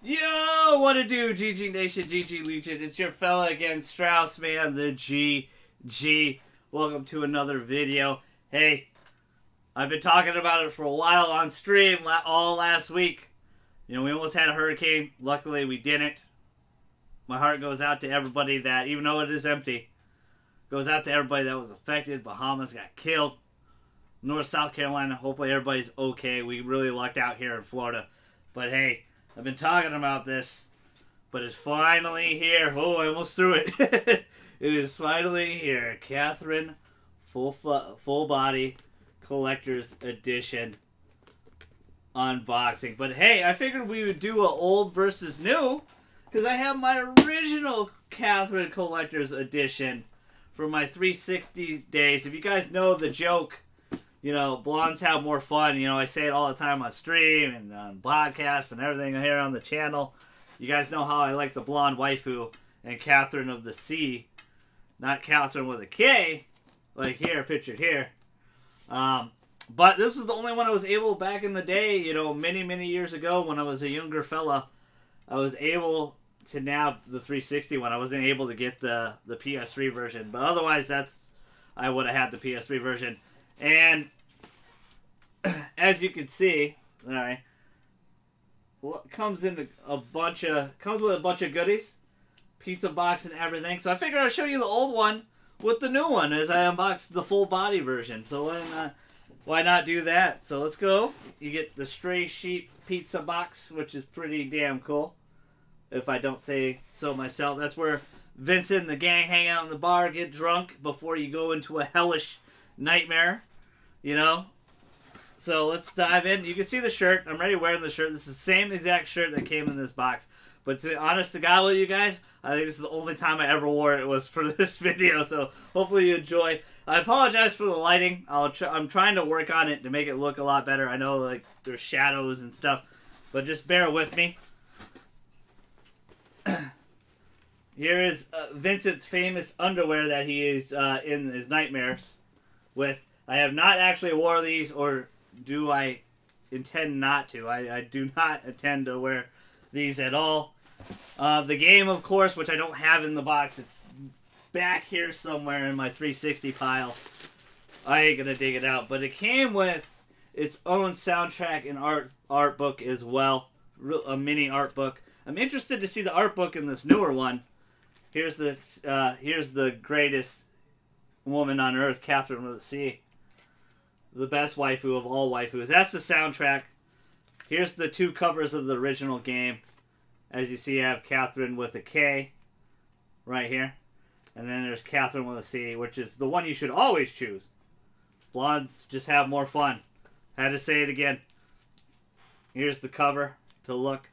Yo, what to do, GG Nation, GG Legion? It's your fella again, Straussman, the GG. Welcome to another video. Hey, I've been talking about it for a while on stream all last week. You know, we almost had a hurricane. Luckily, we didn't. My heart goes out to everybody that, even though it is empty, goes out to everybody that was affected. Bahamas got killed. North South Carolina, hopefully everybody's okay. We really lucked out here in Florida. But hey, I've been talking about this, but it's finally here. Oh, I almost threw it. it is finally here. Catherine full full body collector's edition unboxing. But hey, I figured we would do a old versus new because I have my original Catherine collector's edition for my 360 days. If you guys know the joke you know, blondes have more fun. You know, I say it all the time on stream and on podcasts and everything here on the channel. You guys know how I like the blonde waifu and Catherine of the C. Not Catherine with a K, like here, pictured here. Um, but this was the only one I was able back in the day, you know, many, many years ago when I was a younger fella. I was able to nab the 360 one. I wasn't able to get the, the PS3 version. But otherwise, that's I would have had the PS3 version. And as you can see, all right, comes in a, bunch of comes with a bunch of goodies, pizza box and everything. So I figured I'd show you the old one with the new one as I unboxed the full body version. So why not, why not do that? So let's go. You get the stray sheep pizza box, which is pretty damn cool. If I don't say so myself, that's where Vincent and the gang hang out in the bar, get drunk before you go into a hellish nightmare you know? So let's dive in. You can see the shirt. I'm already wearing the shirt. This is the same exact shirt that came in this box. But to be honest to God with you guys, I think this is the only time I ever wore it was for this video. So hopefully you enjoy. I apologize for the lighting. I'll tr I'm trying to work on it to make it look a lot better. I know like there's shadows and stuff, but just bear with me. Here is uh, Vincent's famous underwear that he is uh, in his nightmares with. I have not actually wore these, or do I intend not to? I, I do not intend to wear these at all. Uh, the game, of course, which I don't have in the box, it's back here somewhere in my 360 pile. I ain't gonna dig it out, but it came with its own soundtrack and art art book as well, a mini art book. I'm interested to see the art book in this newer one. Here's the uh, here's the greatest woman on earth, Catherine of the C the best waifu of all waifus. That's the soundtrack. Here's the two covers of the original game. As you see, I have Catherine with a K right here. And then there's Catherine with a C, which is the one you should always choose. Blondes just have more fun. Had to say it again. Here's the cover to look.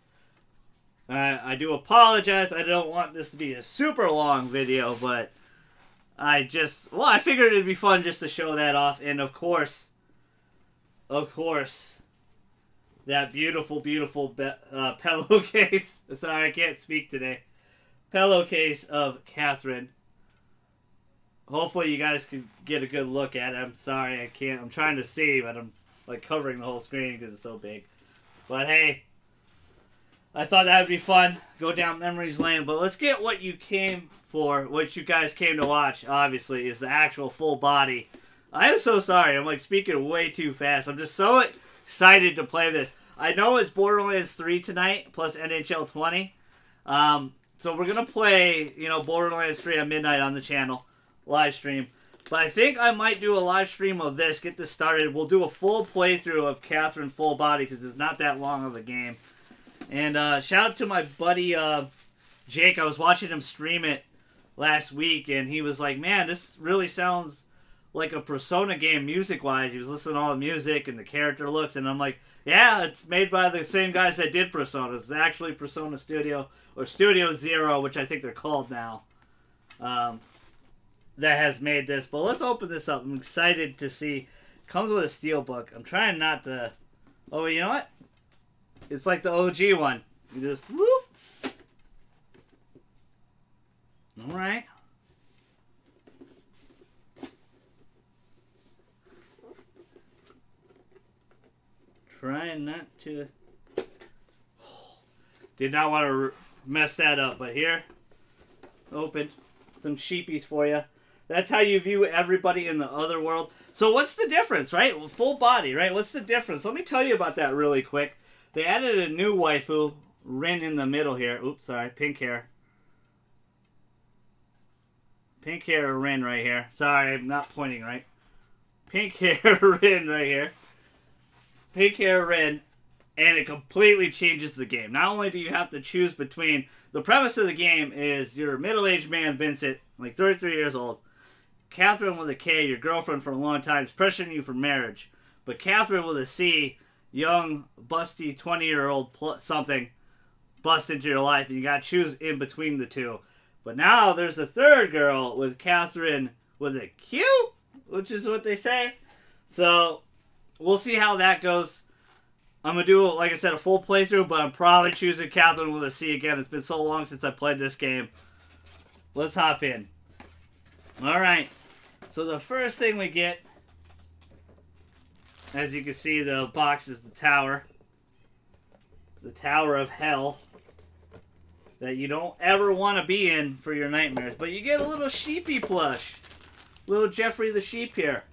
Uh, I do apologize. I don't want this to be a super long video, but I just, well, I figured it'd be fun just to show that off. And of course, of course, that beautiful, beautiful uh, pillowcase. Sorry, I can't speak today. Pillowcase of Catherine. Hopefully, you guys can get a good look at it. I'm sorry, I can't. I'm trying to see, but I'm like covering the whole screen because it's so big. But hey, I thought that would be fun. Go down memories lane. But let's get what you came for. What you guys came to watch, obviously, is the actual full body. I am so sorry. I'm like speaking way too fast. I'm just so excited to play this. I know it's Borderlands 3 tonight, plus NHL 20. Um, so we're going to play, you know, Borderlands 3 at midnight on the channel. Live stream. But I think I might do a live stream of this, get this started. We'll do a full playthrough of Catherine Full Body because it's not that long of a game. And uh, shout out to my buddy uh, Jake. I was watching him stream it last week, and he was like, "Man, this really sounds like a Persona game music-wise." He was listening to all the music and the character looks, and I'm like, "Yeah, it's made by the same guys that did Persona. It's actually Persona Studio or Studio Zero, which I think they're called now." Um, that has made this. But let's open this up. I'm excited to see. Comes with a steel book. I'm trying not to. Oh, you know what? It's like the OG one. You just whoop. All right. Trying not to. Did not want to mess that up, but here, open some sheepies for you. That's how you view everybody in the other world. So what's the difference, right? Full body, right? What's the difference? Let me tell you about that really quick. They added a new waifu, Rin in the middle here. Oops, sorry, pink hair. Pink hair Rin right here. Sorry, I'm not pointing right. Pink hair Rin right here. Pink hair Rin. And it completely changes the game. Not only do you have to choose between the premise of the game is you're a middle-aged man, Vincent, like 33 years old. Catherine with a K, your girlfriend for a long time, is pressuring you for marriage. But Catherine with a C, young, busty 20 year old something, bust into your life, and you got to choose in between the two. But now there's a third girl with Catherine with a Q, which is what they say. So we'll see how that goes. I'm gonna do, like I said, a full playthrough, but I'm probably choosing Catherine with a C again. It's been so long since I played this game. Let's hop in. All right. So the first thing we get, as you can see, the box is the tower. The Tower of Hell. That you don't ever want to be in for your nightmares. But you get a little sheepy plush. Little Jeffrey the sheep here.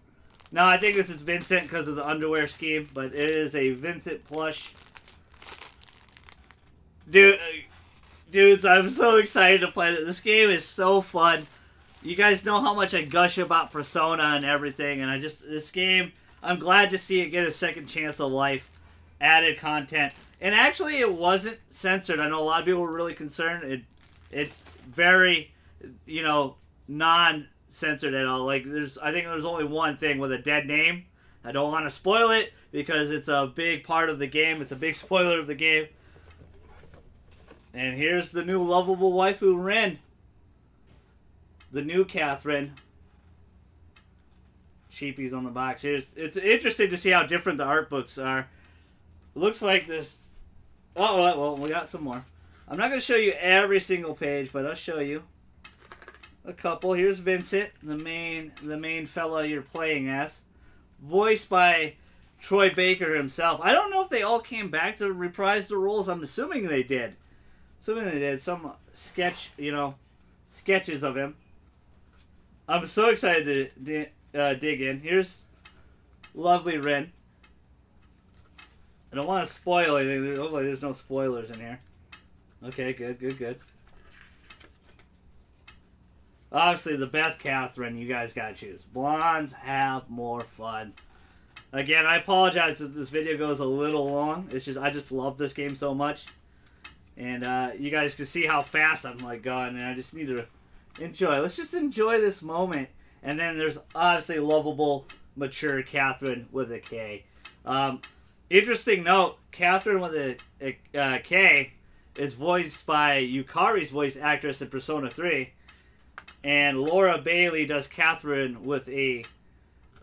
No, I think this is Vincent because of the underwear scheme, but it is a Vincent plush. Dude, uh, dudes, I'm so excited to play this. This game is so fun. You guys know how much I gush about Persona and everything, and I just, this game, I'm glad to see it get a second chance of life. Added content. And actually, it wasn't censored. I know a lot of people were really concerned. It, It's very, you know, non censored at all. Like there's I think there's only one thing with a dead name. I don't want to spoil it because it's a big part of the game. It's a big spoiler of the game. And here's the new lovable waifu Rin. The new Catherine. Sheepies on the box. Here's it's interesting to see how different the art books are. Looks like this. Oh well, we got some more. I'm not going to show you every single page, but I'll show you a couple. Here's Vincent, the main the main fella you're playing as, voiced by Troy Baker himself. I don't know if they all came back to reprise the roles. I'm assuming they did. Assuming they did some sketch, you know, sketches of him. I'm so excited to uh, dig in. Here's lovely Rin. I don't want to spoil anything. Hopefully, there's no spoilers in here. Okay, good, good, good. Obviously, the Beth Catherine, you guys gotta choose. Blondes have more fun. Again, I apologize if this video goes a little long. It's just I just love this game so much, and uh, you guys can see how fast I'm like going, and I just need to enjoy. Let's just enjoy this moment. And then there's obviously lovable, mature Catherine with a K. Um, interesting note: Catherine with a, a K is voiced by Yukari's voice actress in Persona 3 and Laura Bailey does Catherine with a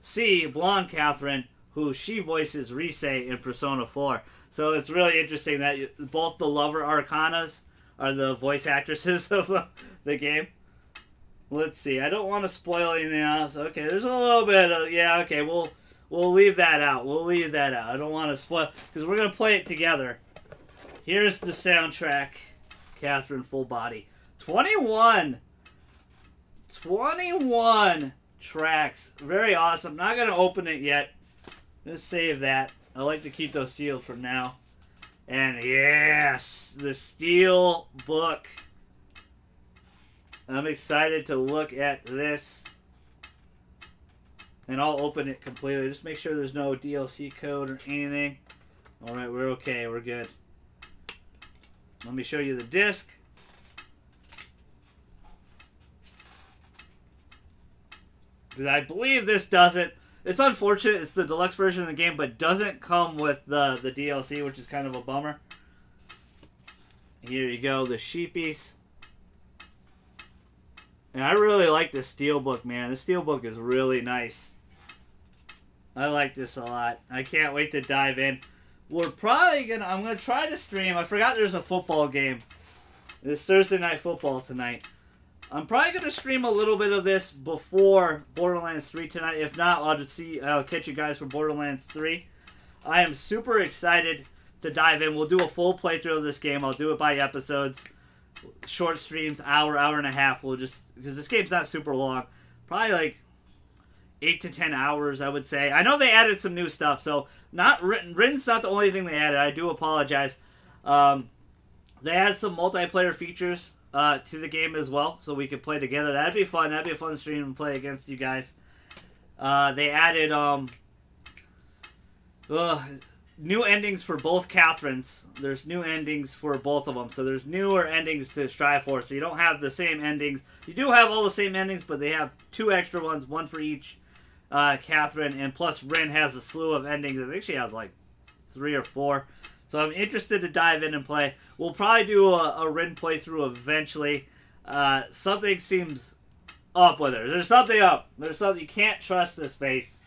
C, blonde Catherine, who she voices Rise in Persona 4. So it's really interesting that both the lover arcanas are the voice actresses of the game. Let's see. I don't want to spoil anything else. Okay, there's a little bit of yeah. Okay, we'll we'll leave that out. We'll leave that out. I don't want to spoil because we're gonna play it together. Here's the soundtrack. Catherine Full Body. 21 21 tracks. Very awesome. Not going to open it yet. Let's save that. I like to keep those sealed for now. And yes, the steel book. I'm excited to look at this. And I'll open it completely. Just make sure there's no DLC code or anything. Alright, we're okay. We're good. Let me show you the disc. I believe this doesn't. It's unfortunate. It's the deluxe version of the game, but doesn't come with the the DLC, which is kind of a bummer. Here you go, the sheepies. And I really like the steelbook, man. The steelbook is really nice. I like this a lot. I can't wait to dive in. We're probably gonna. I'm gonna try to stream. I forgot there's a football game. It's Thursday night football tonight. I'm probably gonna stream a little bit of this before Borderlands 3 tonight. If not, I'll just see. I'll catch you guys for Borderlands 3. I am super excited to dive in. We'll do a full playthrough of this game. I'll do it by episodes, short streams, hour, hour and a half. We'll just because this game's not super long, probably like eight to ten hours, I would say. I know they added some new stuff, so not Rin. Rin's not the only thing they added. I do apologize. Um, they added some multiplayer features uh, to the game as well, so we could play together. That'd be fun. That'd be a fun stream and play against you guys. Uh, they added um, uh, new endings for both Catherines. There's new endings for both of them, so there's newer endings to strive for. So you don't have the same endings. You do have all the same endings, but they have two extra ones, one for each uh, Catherine, and plus Rin has a slew of endings. I think she has like three or four. So I'm interested to dive in and play. We'll probably do a, a Rin playthrough eventually. Uh, something seems up with her. There's something up. There's something you can't trust this face.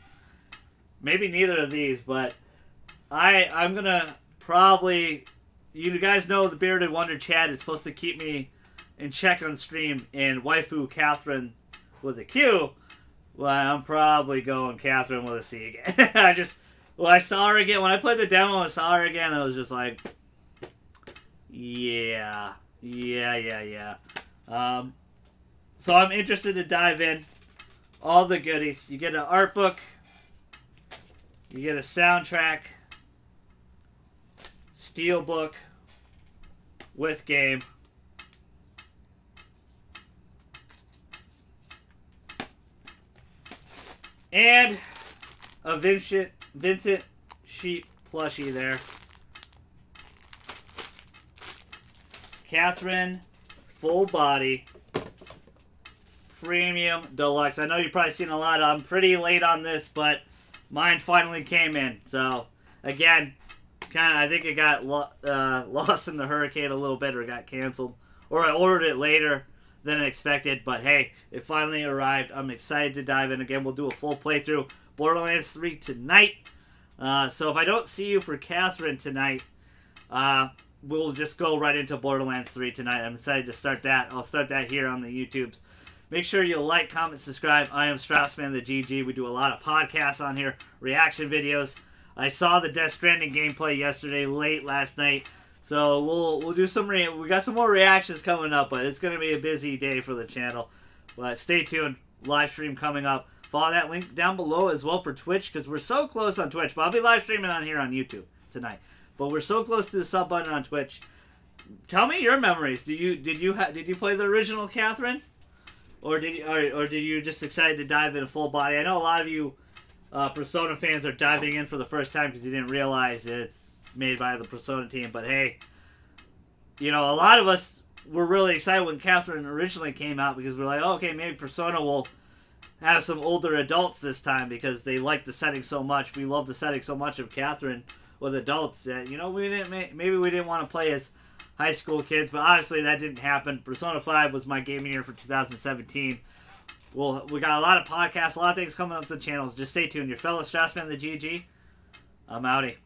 Maybe neither of these, but I I'm gonna probably. You guys know the bearded wonder chat is supposed to keep me in check on stream, and waifu Catherine with a Q. Well, I'm probably going Catherine with a C again. I just well, I saw her again when I played the demo. I saw her again. I was just like, yeah, yeah, yeah, yeah. Um, so I'm interested to dive in. All the goodies. You get an art book. You get a soundtrack. Steel book with game. And a Vincent Vincent sheep plushie there. Catherine, full body, premium deluxe. I know you've probably seen a lot. I'm pretty late on this, but mine finally came in. So again, kind of I think it got lo uh, lost in the hurricane a little bit, or got canceled, or I ordered it later than expected. But hey, it finally arrived. I'm excited to dive in again. We'll do a full playthrough. Borderlands 3 tonight. Uh, so if I don't see you for Catherine tonight, uh, we'll just go right into Borderlands 3 tonight. I'm excited to start that. I'll start that here on the YouTubes. Make sure you like, comment, subscribe. I am Straussman, the GG. We do a lot of podcasts on here, reaction videos. I saw the Death Stranding gameplay yesterday, late last night. So we'll we'll do some re we got some more reactions coming up, but it's gonna be a busy day for the channel. But stay tuned. Live stream coming up. Follow that link down below as well for Twitch because we're so close on Twitch. But I'll be live streaming on here on YouTube tonight. But we're so close to the sub button on Twitch. Tell me your memories. Do you did you did you play the original Catherine, or did you, or, or did you just excited to dive in a full body? I know a lot of you uh, Persona fans are diving in for the first time because you didn't realize it's made by the Persona team. But hey, you know a lot of us were really excited when Catherine originally came out because we're like, oh, okay, maybe Persona will have some older adults this time because they like the setting so much. We love the setting so much of Catherine with adults that you know we didn't maybe we didn't want to play as high school kids, but obviously that didn't happen. Persona Five was my gaming year for 2017. Well, we got a lot of podcasts, a lot of things coming up to the channels. Just stay tuned. Your fellow Straussman, the GG. I'm outie.